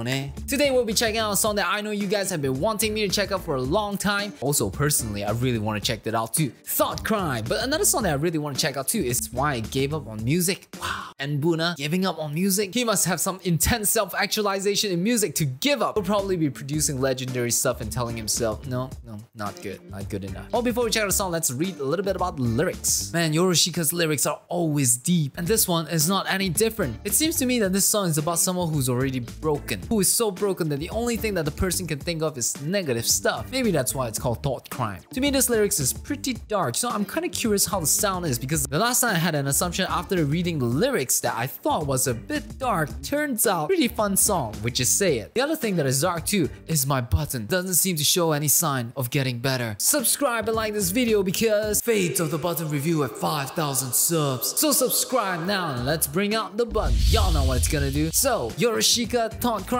よね eh? Today we'll be checking out a song that I know you guys have been wanting me to check out for a long time. Also, personally, I really want to check that out too. Thought Crime. But another song that I really want to check out too is Why I Gave Up on Music. Wow. n-buna giving up on music? He must have some intense self-actualization in music to give up. He'll probably be producing legendary stuff and telling himself, no, no, not good, not good enough. Well, before we check out the song, let's read a little bit about lyrics. Man, Yorushika's lyrics are always deep, and this one is not any different. It seems to me that this song is about someone who's already broken, who is so broken that the only thing that the person can think of is negative stuff. Maybe that's why it's called thought crime. To me, this lyrics is pretty dark, so I'm kind of curious how the sound is because the last time I had an assumption after reading the lyrics that I thought was a bit dark, turns out pretty fun song, which is Say It. The other thing that is dark too is my button. Doesn't seem to show any sign of getting better. Subscribe and like this video because fate of the button review at 5,000 subs. So subscribe now and let's bring out the button. Y'all know what it's gonna do. So, Yorushika Thought Crime,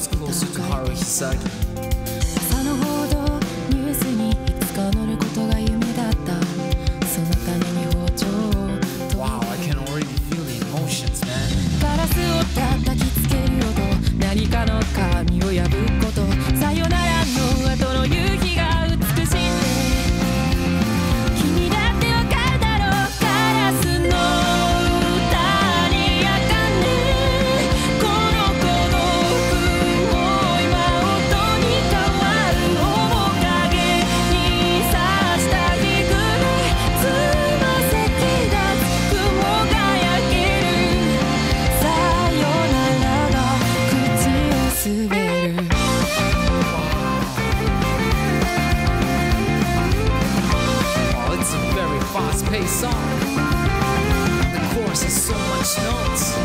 This is a voice closer to Haru Hisagi. song. The chorus has so much notes.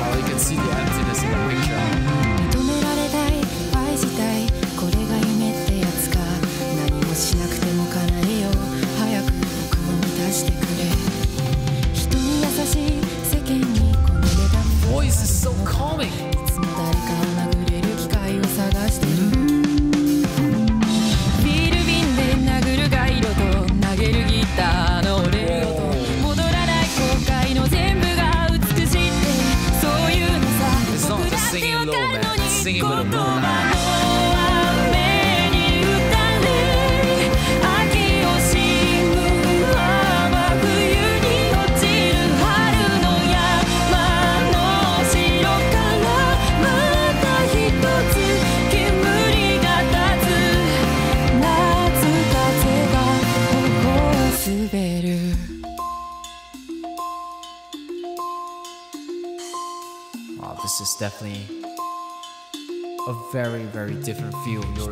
Oh, you can see the emptiness in the picture. 認められたい愛したいこれが夢ってやつか何もしなくても叶えよう早く僕を満たしてくれ人に優しい世間にこの値段 Voice is so calming. definitely a very, very different feel に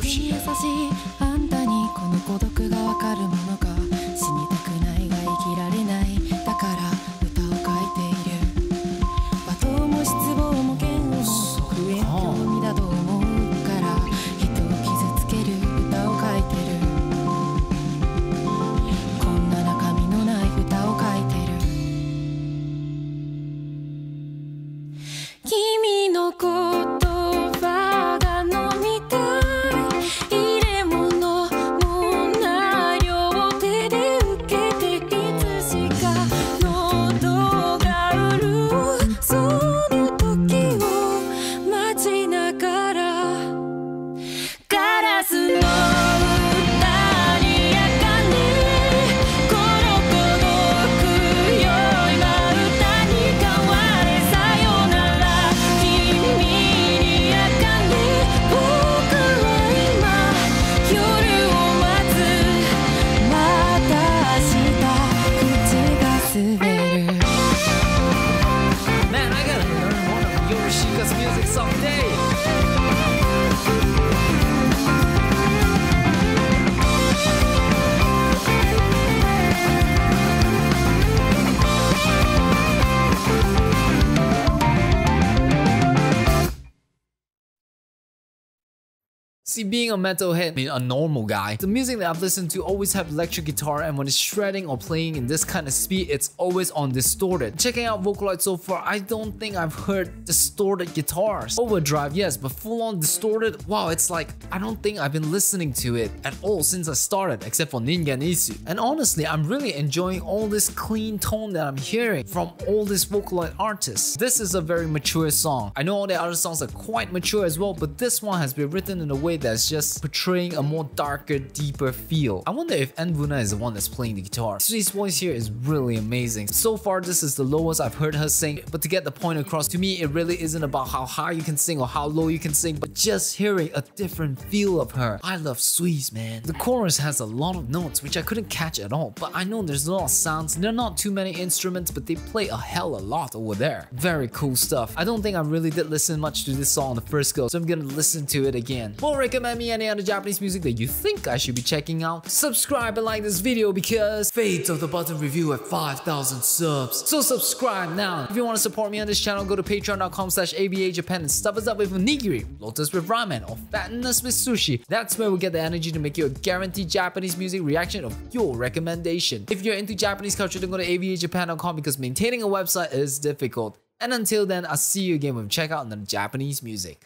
See, being a metalhead, I mean a normal guy, the music that I've listened to always have electric guitar and when it's shredding or playing in this kind of speed, it's always on distorted. Checking out Vocaloid so far, I don't think I've heard distorted guitars. Overdrive, yes, but full on distorted, wow, it's like, I don't think I've been listening to it at all since I started, except for Ningen Isu. And honestly, I'm really enjoying all this clean tone that I'm hearing from all these Vocaloid artists. This is a very mature song. I know all the other songs are quite mature as well, but this one has been written in a way that's just portraying a more darker, deeper feel. I wonder if n-buna is the one that's playing the guitar. Sui's voice here is really amazing. So far, this is the lowest I've heard her sing, but to get the point across, to me, it really isn't about how high you can sing or how low you can sing, but just hearing a different feel of her. I love Sui's, man. The chorus has a lot of notes, which I couldn't catch at all, but I know there's a lot of sounds. There are not too many instruments, but they play a hell a lot over there. Very cool stuff. I don't think I really did listen much to this song on the first go, so I'm gonna listen to it again. Recommend me any other Japanese music that you think I should be checking out. Subscribe and like this video because Fate of the Button review at 5,000 subs. So subscribe now. If you want to support me on this channel, go to patreon.com slash ABAJapan and stuff us up with nigiri, lotus with ramen, or fatten us with sushi. That's where we get the energy to make you a guaranteed Japanese music reaction of your recommendation. If you're into Japanese culture, then go to ABAJapan.com because maintaining a website is difficult. And until then, I'll see you again when we check out another Japanese music.